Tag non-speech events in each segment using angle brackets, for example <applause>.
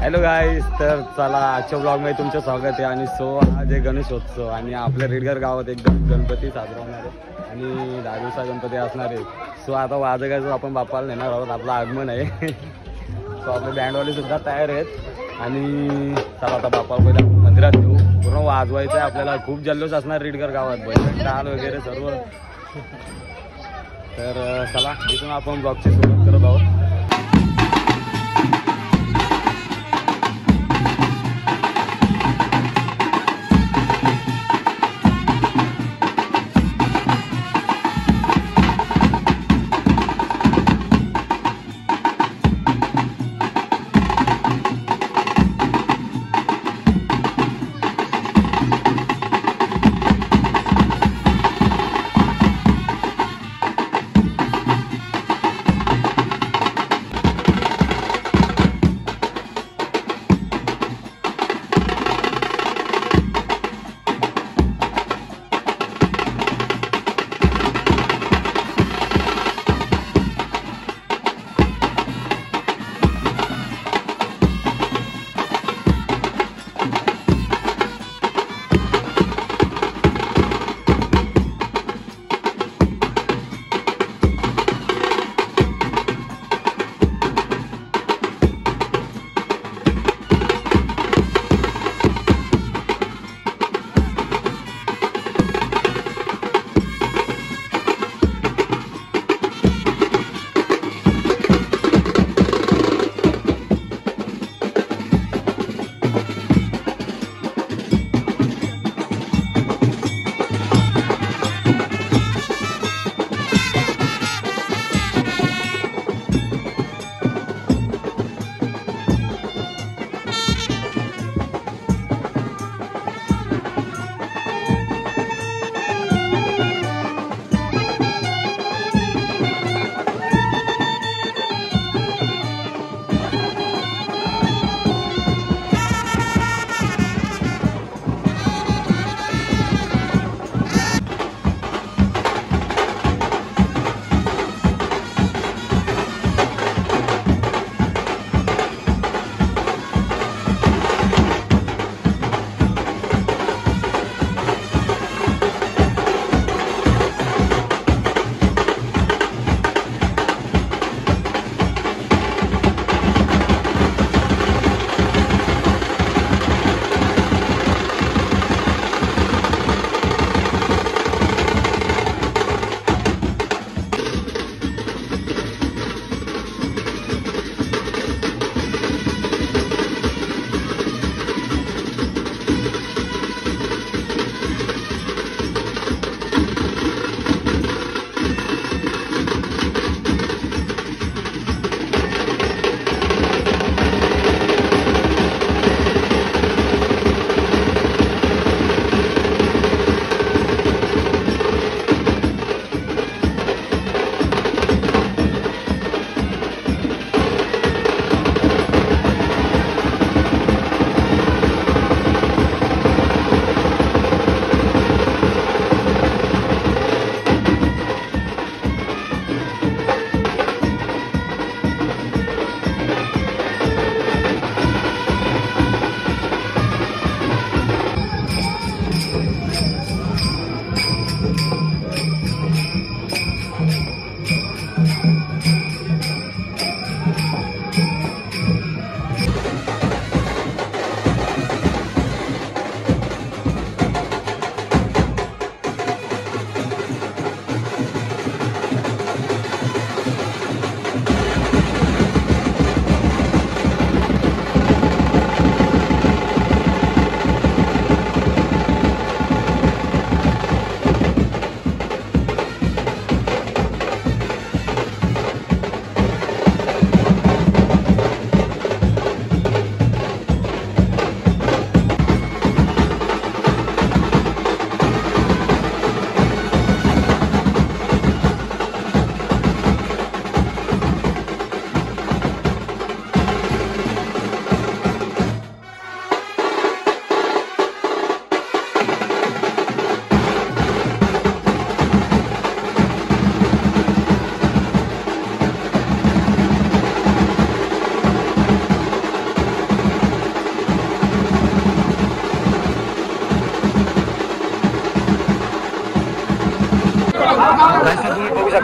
Hello गाईस तर चला आजच्या ब्लॉगमध्ये तुमचं स्वागत आहे. आणि सो आज आहे गणेशोत्सव आणि आपल्या रेडगर गावात एक गणपती साजरा होणार आहे. आणि दहा दिवसा गणपती असणार आहे. सो आता वाजगायचं आपण बापाला नेणार आहोत. आपलं आगमन आहे. <laughs> सो आपले बँडवाले सुद्धा तयार आहेत. आणि चला आता बापाला पहिला मंदिरात घेऊ पूर्ण वाजवायचं आहे. आपल्याला खूप जल्लोष असणार रेडगर गावात. बैठक टाल वगैरे सर्व. तर चला इथून आपण ब्लॉगची सुरुवात करत आहोत.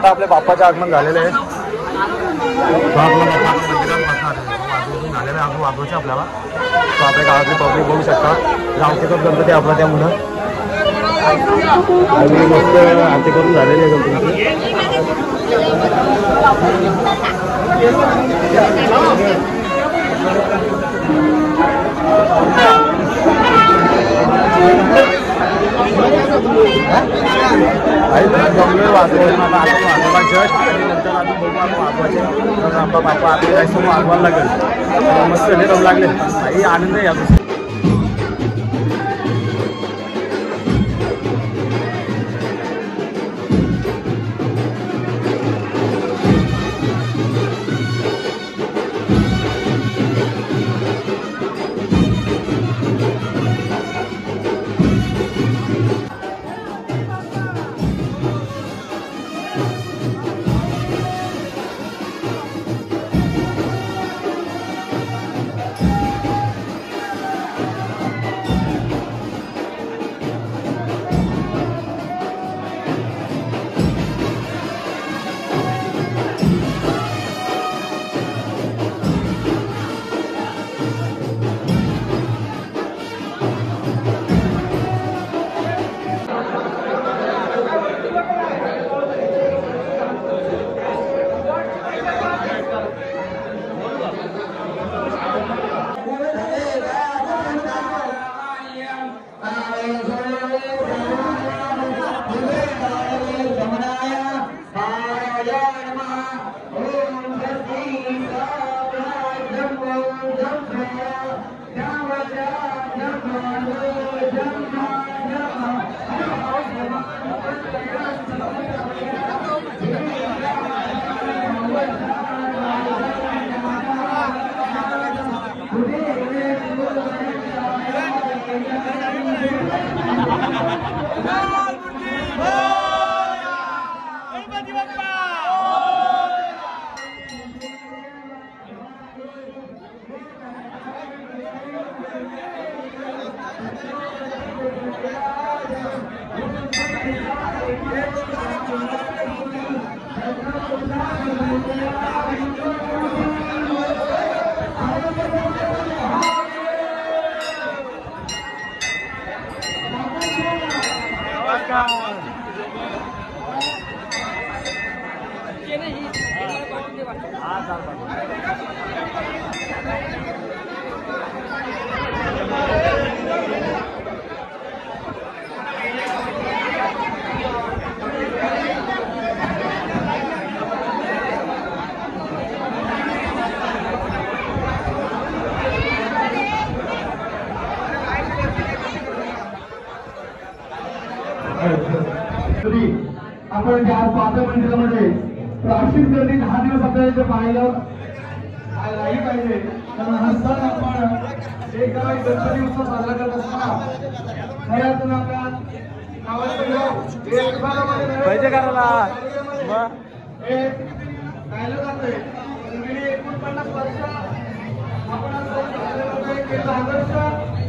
आता आपल्या बाप्पाचे आगमन झालेले आहे. तो आपला आहे. आहे. वाजवायचे आपल्याला. तो आपल्या गावातली पब्लिक बघू शकतात. गावकीचाच गणपती आपला त्यामुळं आणि मस्त आरती करून झालेली आहे गणपतीची. आणि नंतर अजून बघू आपण तर समोर लागेल मस्त हे? रम लागले काही आनंद या पाहतो मंदिरामध्ये प्राचीन गर्दी दहा दिवस आपल्याला पाहायला नाही पाहिजे. कारण हा सण आपण एक गणपती उत्सव साजरा करत असताना आपल्या हे करायला मग हे राहिलं जातंय गेली एकोणपन्नास वर्ष आपण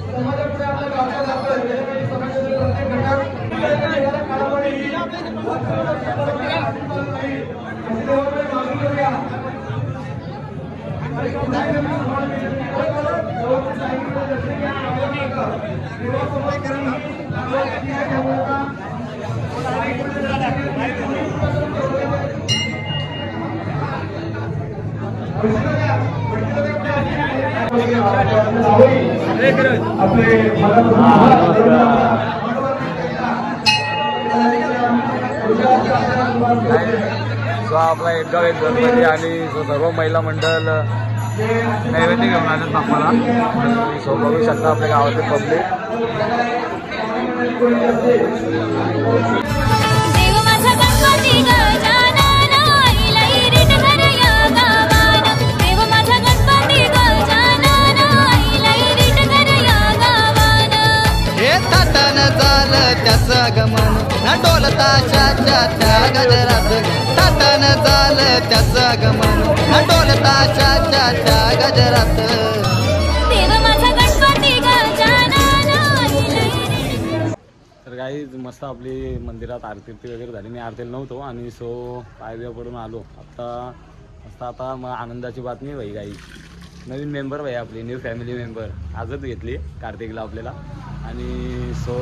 समाजापुढे आपल्या गावचा जातोय. प्रत्येक घटक अपने मला आपला एक गाव एक गणपती आणि सर्व महिला मंडळ नैवेद्य घेऊन आले बाप्पाला सो बघू शकता आपल्या गावातील पब्लिक. देव माझा गणपती गजानन आईला इरीट गजरात. देव माझा गणपती गजानन. आईला इरीट तर काही मस्त आपली मंदिरात आरती वगैरे झाली. मी आरतीला नव्हतो आणि सो पायव्या पडून आलो. आता मस्त आता मग आनंदाची बातमी भाई गाई नवीन मेंबर भाई आपली न्यू फॅमिली मेंबर आजच घेतली कार्तिकला आपल्याला. आणि सो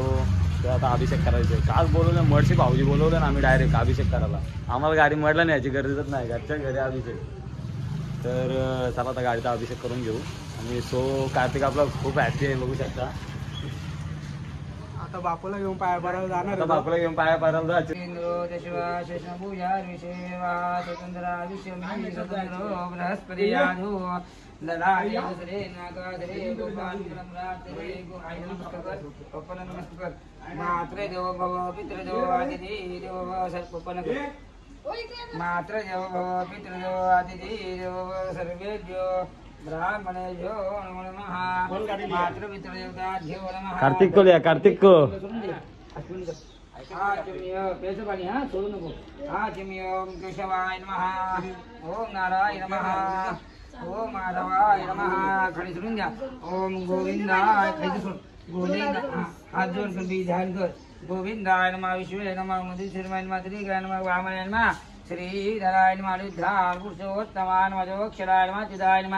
तर आता अभिषेक करायचं काल बोलवलं मडशी भाऊजी बोलवलं ना आम्ही डायरेक्ट अभिषेक करायला. आम्हाला गाडी मडला नाही याची गरजच नाही. घरच्या घरी अभिषेक. तर चला आता गाडीचा अभिषेक करून घेऊ. आणि सो कार्तिक आपला खूप हॅपी आहे बघू शकता. आता बापूला घेऊन पाया पडायला जाणार आता बापूला घेऊन पाया पारायला जायचं. मात्रे देव भव पितृ देव आदिती देव भव सर्पपन मात्र भव पितृ देव आदिती देव भव सर्वे देव ब्राह्मणे जो नमो। मात्र पितृ देवता देव नमः। कार्तिक को लिया कार्तिक को। पेसपाणी हा सोडू नको। हा चिमी ओम केशवाय नमः। ओम नारायण नमः। ओम माधवाय नमः। खाली सोडून द्या। ओम गोविंदाय खाली सोड। गोविंद हात जोड कर बी ध्यान कर। గోవిందాయ నమ విశ్వే నమ मधुश्रीमाय నమ त्रिगाय నమ వామయ నమ శ్రీధరాయ నమ रुद्राय పురుషోత్తమాయ నమ జోక్షరాయ నమ चिदाय నమ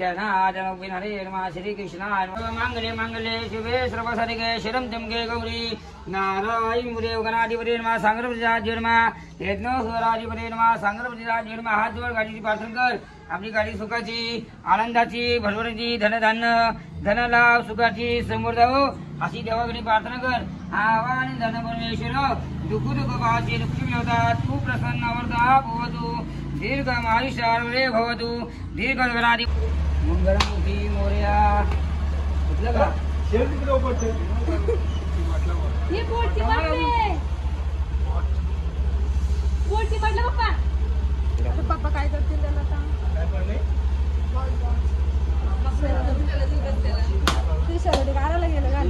జనాదన వినరే నమ శ్రీకృష్ణాయ नमः మంగళే मांगल्ये शिवे सर्वसरिगे शिरं जमगे गौरी। नारायण मुदेव गणाधिपती नमः सांगरपतीराज्य नमः यज्ञ स्वराधिपती नमः सांगरपतीराज्य नमः हात जोड गाडीची प्रार्थना कर। आपली गाडी सुखाची आनंदाची भरभराची धनधान्य धनलाभ सुखाची समृद्ध हो अशी देवाकडे प्रार्थना कर। आवाहन धन परमेश्वर दुःख दुःख भावाची लक्ष्मी होतात तू प्रसन्न वर्धा भवतु दीर्घ आयुष्यारे भवतु दीर्घ गणाधी मंगळमुखी मोर्या. उठलं का ही बोलती म्हटले बोलती म्हटलं पप्पा पप्पा काय करतील त्याला आता ते सगळं गाराला गेलं गाल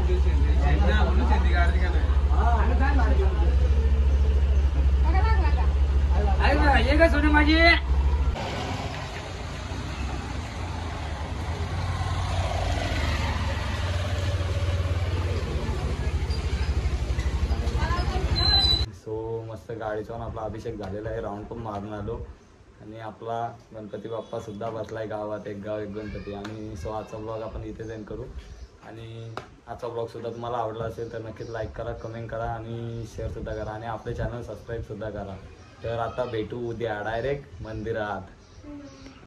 काका लागला का आहे का ये का सोने माझी सो मस्त गाडीचा आपला अभिषेक झालेला आहे. राऊंड पण मारून आलो. आणि आपला गणपती बाप्पा सुद्धा बसलाय गावात. एक गाव एक गणपती. आणि सो आजचा ब्लॉग आपण इथे जाईन करू. आणि आजचा ब्लॉग सुद्धा तुम्हाला आवडला असेल तर नक्कीच लाईक करा कमेंट करा आणि शेअर सुद्धा करा. आणि आपले चॅनल सबस्क्राईब सुद्धा करा. तर आता भेटू उद्या डायरेक्ट मंदिरात.